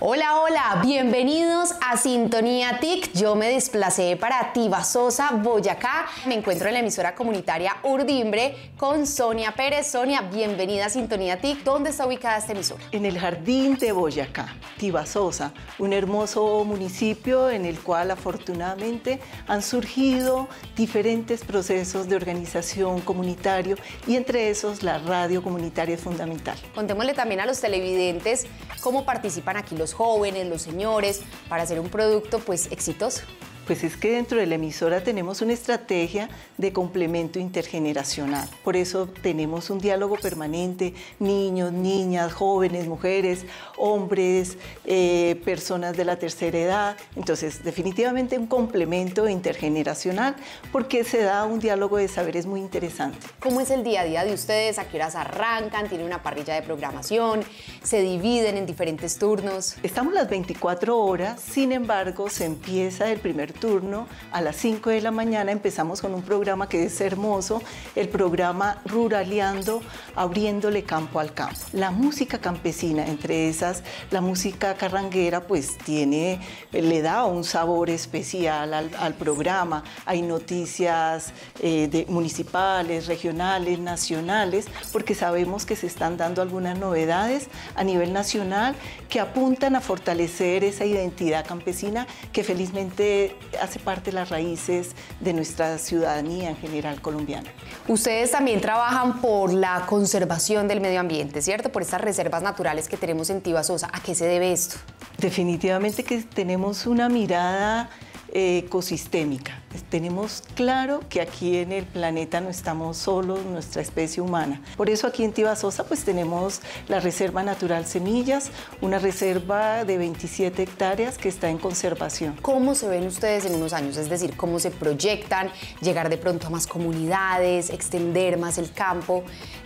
Hola, hola, bienvenidos a Sintonía TIC. Yo me desplacé para Tibasosa, Boyacá. Me encuentro en la emisora comunitaria Urdimbre con Sonia Pérez. Sonia, bienvenida a Sintonía TIC. ¿Dónde está ubicada esta emisora? En el jardín de Boyacá, Tibasosa, un hermoso municipio en el cual afortunadamente han surgido diferentes procesos de organización comunitario y entre esos la radio comunitaria es fundamental. Contémosle también a los televidentes cómo participan aquí los jóvenes, los señores, para hacer un producto pues exitoso. Pues es que dentro de la emisora tenemos una estrategia de complemento intergeneracional. Por eso tenemos un diálogo permanente, niños, niñas, jóvenes, mujeres, hombres, eh, personas de la tercera edad. Entonces, definitivamente un complemento intergeneracional porque se da un diálogo de saberes muy interesante. ¿Cómo es el día a día de ustedes? ¿A qué horas arrancan? ¿Tienen una parrilla de programación? ¿Se dividen en diferentes turnos? Estamos las 24 horas, sin embargo, se empieza el primer turno a las 5 de la mañana. Empezamos con un programa que es hermoso, el programa Ruraleando, abriéndole campo al campo. La música campesina, entre esas, la música carranguera, pues tiene, le da un sabor especial al, programa. Hay noticias eh, de, municipales, regionales, nacionales, porque sabemos que se están dando algunas novedades a nivel nacional que apuntan a fortalecer esa identidad campesina que felizmente hace parte de las raíces de nuestra ciudadanía en general colombiana. Ustedes también trabajan por la conservación del medio ambiente, ¿cierto? Por estas reservas naturales que tenemos en Tibasosa. ¿A qué se debe esto? Definitivamente que tenemos una mirada ecosistémica. Tenemos claro que aquí en el planeta no estamos solos, nuestra especie humana. Por eso aquí en Tibasosa pues tenemos la Reserva Natural Semillas, una reserva de 27 hectáreas que está en conservación. ¿Cómo se ven ustedes en unos años? Es decir, ¿cómo se proyectan llegar de pronto a más comunidades, extender más el campo,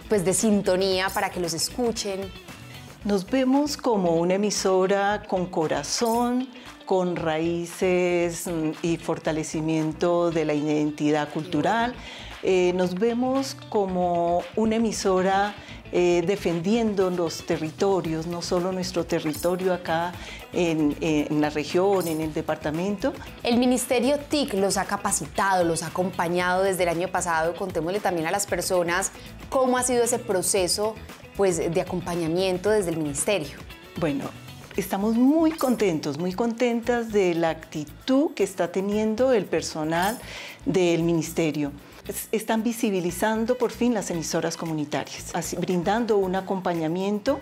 pues de sintonía para que los escuchen? Nos vemos como una emisora con corazón, con raíces mm, y fortalecimiento de la identidad cultural. Eh, nos vemos como una emisora eh, defendiendo los territorios, no solo nuestro territorio acá en, en, la región, en el departamento. El Ministerio TIC los ha capacitado, los ha acompañado desde el año pasado. Contémosle también a las personas cómo ha sido ese proceso pues, de acompañamiento desde el Ministerio. Bueno, estamos muy contentos, muy contentas de la actitud que está teniendo el personal del ministerio. Están visibilizando por fin las emisoras comunitarias, brindando un acompañamiento,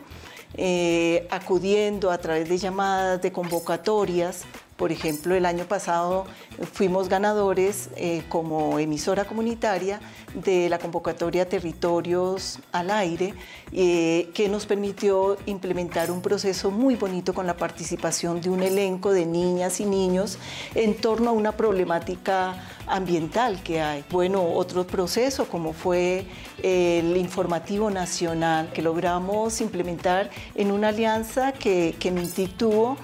eh, acudiendo a través de llamadas, de convocatorias por ejemplo, el año pasado fuimos ganadores eh, como emisora comunitaria de la convocatoria Territorios al Aire, eh, que nos permitió implementar un proceso muy bonito con la participación de un elenco de niñas y niños en torno a una problemática ambiental que hay. Bueno, otro proceso como fue el informativo nacional que logramos implementar en una alianza que, que tuvo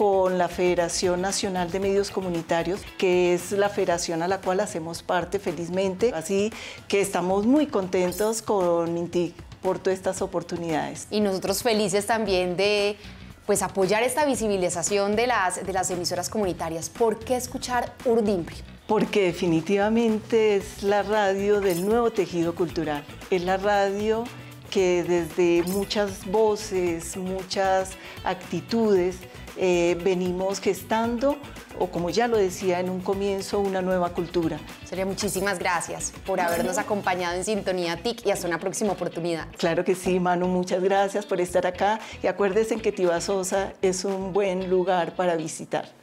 con la Federación Nacional de Medios Comunitarios, que es la federación a la cual hacemos parte felizmente. Así que estamos muy contentos con Mintic por todas estas oportunidades. Y nosotros felices también de pues apoyar esta visibilización de las, de las emisoras comunitarias. ¿Por qué escuchar Urdimbre? Porque definitivamente es la radio del nuevo tejido cultural. Es la radio que desde muchas voces, muchas actitudes, eh, venimos gestando, o como ya lo decía en un comienzo, una nueva cultura. Sería muchísimas gracias por habernos acompañado en Sintonía TIC y hasta una próxima oportunidad. Claro que sí, Manu, muchas gracias por estar acá y acuérdense que Tibasosa es un buen lugar para visitar.